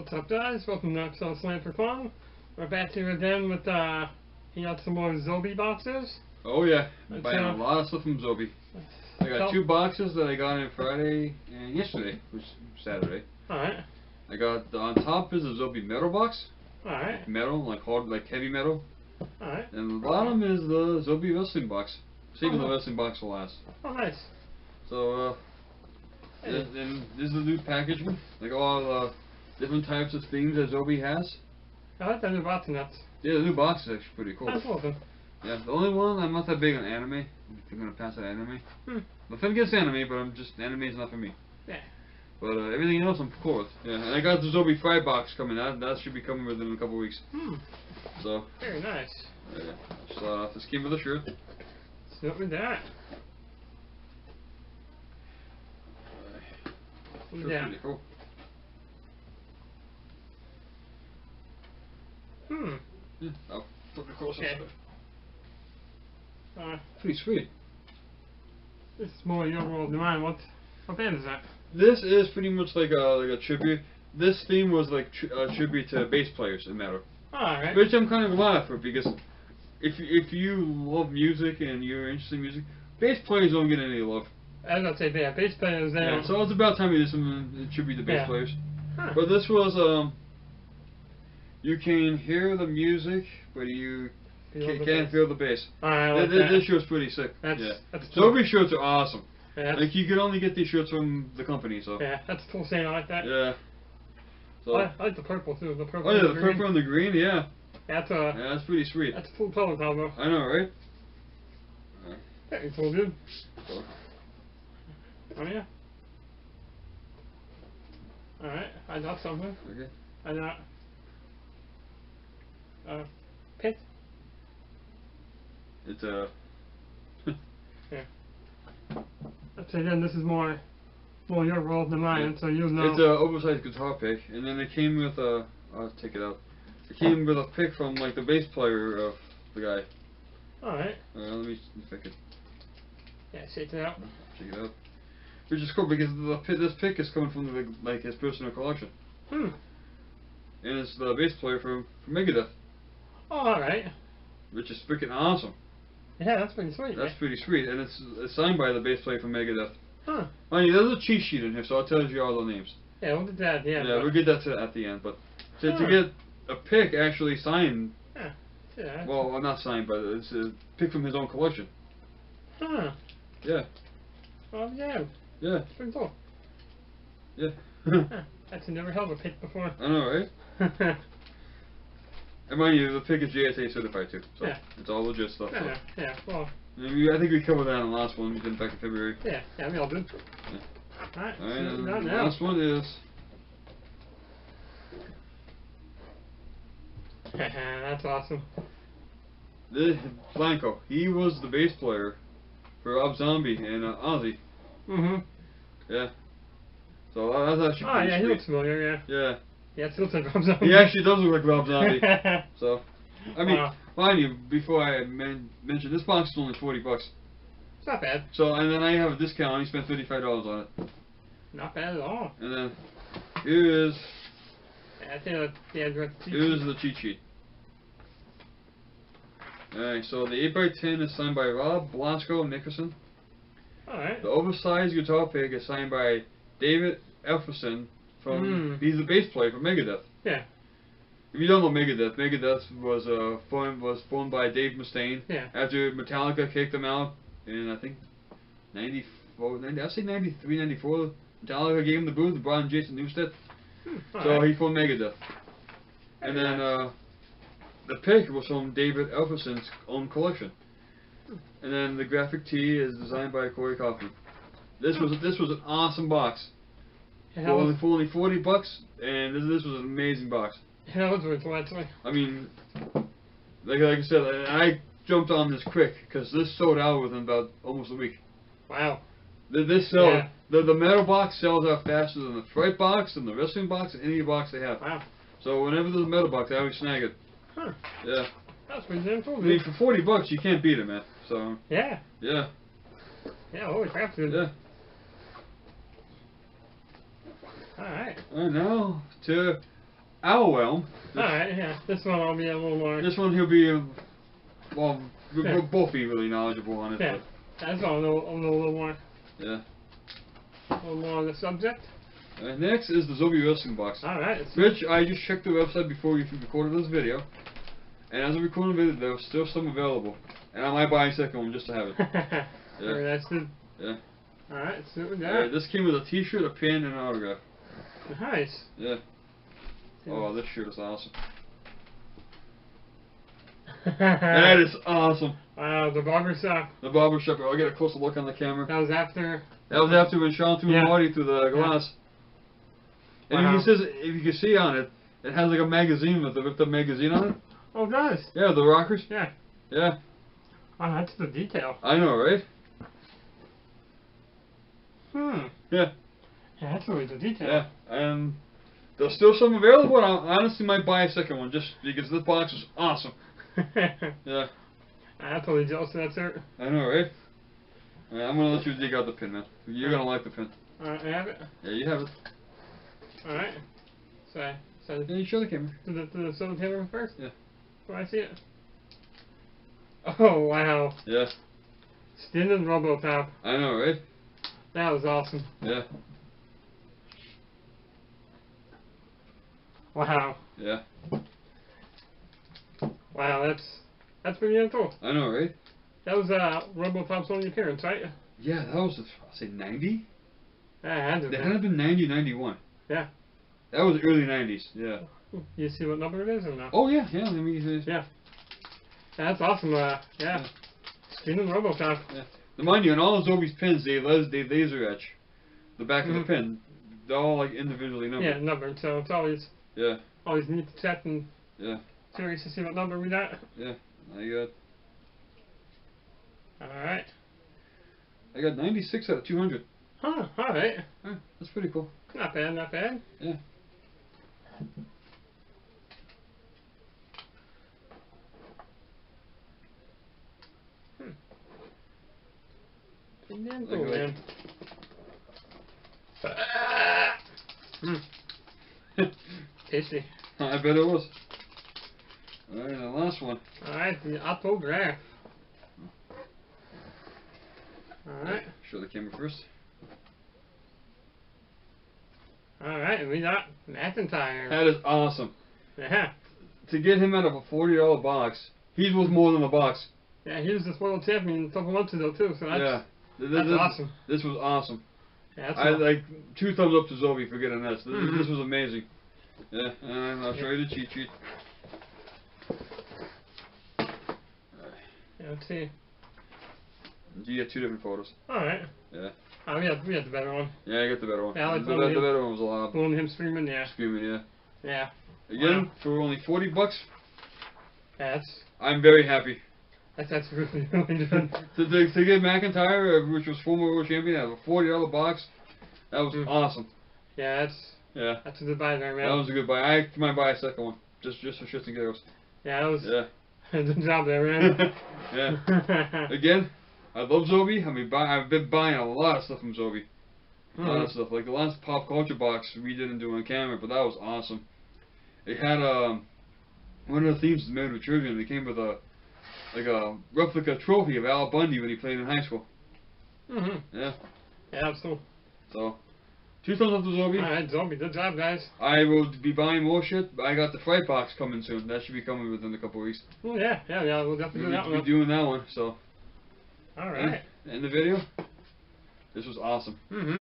What's up guys? Welcome to episode Slam for Fun. We're back here again with uh he got some more Zobie boxes. Oh yeah, That's, buying uh, a lot of stuff from Zobie. I got two boxes that I got in Friday and yesterday, which Saturday. Alright. I got the, on top is a Zobie metal box, Alright. metal like hard like heavy metal, Alright. and the bottom is the Zobie wrestling box. Saving the Oh. wrestling box will last. Oh nice. So uh, Hey. and, and this is the new packaging, like all the different types of themes that Zobie has. I like that new box nuts. Yeah, the new box is actually pretty cool. That's awesome. Yeah, the only one I'm not that big on anime. You're gonna pass that anime. Hmm. Nothing against anime, but I'm just anime is not for me. Yeah. But uh, everything else I'm cool with. Yeah, and I got the Zobie Fry box coming out. That should be coming within a couple weeks. Hmm. So, Very nice. yeah. Just uh, this came with the shirt. Let's that. Look at Shirt's that. pretty cool. Hmm. Yeah, I'll flip it across Okay. this way. Uh, Pretty sweet. this is more your world than mine. What what band is that? This is pretty much like a like a tribute. This theme was like tri- a tribute to bass players in metal. Alright. Which I'm kind of glad for because if if you love music and you're interested in music, bass players don't get any love. I was gonna say yeah, bass players there. Yeah, so it's about time we did something to tribute to bass Yeah. players. Huh. But this was um, you can hear the music, but you Feel ca- can't bass. feel the bass. Like th- that. this shirt's pretty sick. That's yeah. that's cool. Zobie shirts are awesome. Yeah, Like you can only get these shirts from the company, so yeah, that's cool saying I like that. yeah. So I, I like the purple too. The purple. oh yeah, and the green. purple and the green, yeah, That's uh, yeah, that's pretty sweet. that's a full color combo. I know, right? Very cool, dude. So, Oh yeah. All right, I got something. okay. I got uh, pit. It's a. Let's say again, this is more, more your world than mine, so you know. It's a oversized guitar pick, and then it came with a. I'll take it out. It came with a pick from like the bass player of the guy. All right. Uh, let me see if I can Yeah, shake it out. check it out. Which is cool because the this pick is coming from the, like his personal collection, Hmm. and it's the bass player from, from Megadeth, Oh, all right. which is freaking awesome. Yeah, that's pretty sweet. That's eh? pretty sweet, and it's, it's signed by the bass player from Megadeth. Huh. Mind you, there's a cheat sheet in here, so I'll tell you all the names. Yeah, we'll get that. Yeah. Yeah, but- we'll get that to at the end, but to, to get a pick actually signed, Yeah. well, well, not signed, but it's a pick from his own collection. Huh. Yeah, Oh yeah. yeah, That's pretty cool. yeah. Huh. That's never held a pick before. I know, right? yeah. And mind you, the pick is JSA certified too, so Yeah. it's all legit stuff. So. Yeah. Well. I think we covered that in the last one we did back in February. Yeah. Yeah. We all did. All right. All right, so and the now. last one is That's awesome. the Blasko. He was the bass player for Rob Zombie and uh, Ozzy. Mhm. Yeah. So uh, that's actually Oh yeah, he looks familiar. Yeah. Yeah. Yeah, it looks like Rob Zombie. He actually does look like Rob Zombie. so, I mean, Wow. mind you, before I men- mentioned this box is only forty bucks. It's not bad. So, and then I have a discount. I only spent thirty-five dollars on it. Not bad at all. And then here is I think that the address. Here's the cheat sheet. Alright, so the 8x10 is signed by Rob Blasko Nicholson. Alright. The oversized guitar pick is signed by David Ellefson from, Mm. he's the bass player for Megadeth. Yeah. If you don't know Megadeth, Megadeth was uh, formed, was formed by Dave Mustaine Yeah. after Metallica kicked them out in, I think, 94, 90, I'd say 93, 94. Metallica gave him the boot and brought in Jason Newsted. Hmm, So alright. he formed Megadeth. And Very then nice. uh, the pick was from David Ellefson's own collection. And then the graphic tee is designed by Corey Kaufman. This was this was an awesome box. For that only, was, only forty bucks, and this, this was an amazing box. yeah, that was cool actually. I mean, like like I said, I I jumped on this quick because this sold out within about almost a week. Wow. The, this sell Yeah. the the metal box sells out faster than the fright box and the wrestling box and any box they have. Wow. So whenever there's a metal box, I always snag it. Huh. Yeah. That's pretty damn cool. I mean, for 40 bucks, you can't beat it, man. So, Yeah. yeah. Yeah, holy crap, dude. Yeah. Alright. Alright, now to Owl Realm. This, Alright, yeah. This one I'll be a little more. this one he'll be, uh, well, we- Yeah. we'll both be really knowledgeable on it. Yeah. That's one I'll know, I'll know a little more. Yeah. A little more on the subject. Uh, next is the Zobie Wrestling Box. Alright. Which I just checked the website before we recorded this video. And as of recording the video, there's still some available. And I might buy a second one just to have it. Very nice. Good. Yeah. Alright, let's see we Uh, got. this came with a t-shirt, a pin, and an autograph. Nice. Yeah. Oh, this shirt is awesome. That is awesome. Wow, the barber shop. The barber shop. I'll get a closer look on the camera. That was after. That was after when Shawn threw Yeah. Marty through the glass. And Wow. he says, if you can see on it, it has like a magazine with a ripped up magazine on it. Oh, it does. Yeah, the Rockers. Yeah. Yeah, Oh, that's the detail. I know, right? Hmm. Yeah. Yeah, that's really the detail. Yeah, and there's still some available. and I honestly might buy a second one just because this box is awesome. Yeah, I'm totally jealous of that shirt. I know, right? Yeah, I'm gonna let you dig out the pin, man. You're gonna like the pin. Alright, I have it. Yeah, you have it. Alright. So, so Yeah, you show the camera. to the, to the silver camera first? Yeah. Do I see it? Oh, wow. Yeah, Sting and RoboCop. I know, right? That was awesome. Yeah, Wow. yeah, Wow, that's that's pretty damn cool. I know, right? That was uh RoboCop's only appearance, right? Yeah, that was, I'll say 90? Yeah, it had to That had to been 90, 91. Yeah. That was early 90s, yeah. You see what number it is or no? Oh, yeah, yeah, let me see. Yeah. That's awesome. Uh, yeah. Yeah. Sting and Robotop. Now, mind you, in all of Zobie's pins, they, las- they laser etch the back of Mhm. the pin. They're all like individually numbered. Yeah, numbered. So it's always Yeah, always neat to check and yeah, curious to see what number we got. yeah. I got All right. I got 96 out of 200. Huh. All right. Huh, that's pretty cool. Not bad. Not bad. Yeah. Hmm. Pretty damn Like cool, what? man. Ah! Hmm. Tasty. I bet it was. Alright, the last one. All right. The autograph. All right. Show the camera first. All right. We got McIntyre. That is awesome. Yeah. To get him out of a $40 box, he's worth more than a box. Yeah. He was this world champion a couple months ago too. So that's yeah. Th- that's this, awesome. This was awesome. Yeah, that's I all- like two thumbs up to Zobie for getting this. This, Mhm. this was amazing. Yeah, and I'll show you the cheat sheet. yeah, let's see. You get two different photos. All right. Yeah. Oh, we had we had the better one. Yeah, I got the better one. Yeah, like the, the the, better one was a lot. The one him screaming. Yeah. Screaming, yeah. Yeah. Again, Wow. for only 40 bucks, That's I'm very happy. that's that's really really good. To, to, to get McIntyre, uh, which was former world champion, out of a $40 box, that was Mm. awesome. Yeah, that's Yeah. that's a good buy there, man. That was a good buy. I might buy a second one. Just just for shits and giggles. yeah, that was Yeah. good job there, man. yeah. Again, I love Zobie. I mean, buy, I've been buying a lot of stuff from Zobie. A lot of Mhm. stuff. Like the last pop culture box we didn't do on camera, but that was awesome. It had um one of the themes is married with children. It came with a like a replica trophy of Al Bundy when he played in high school. Mhm. Yeah. Yeah, that's cool. So two thumbs up to Zobie. All right, zombie, good job, guys. I will be buying more shit. I got the fright box coming soon. That should be coming within a couple of weeks. Oh yeah, yeah, yeah. We'll definitely We'll that be one. doing that one. So All right. end the video, this was awesome. Mhm.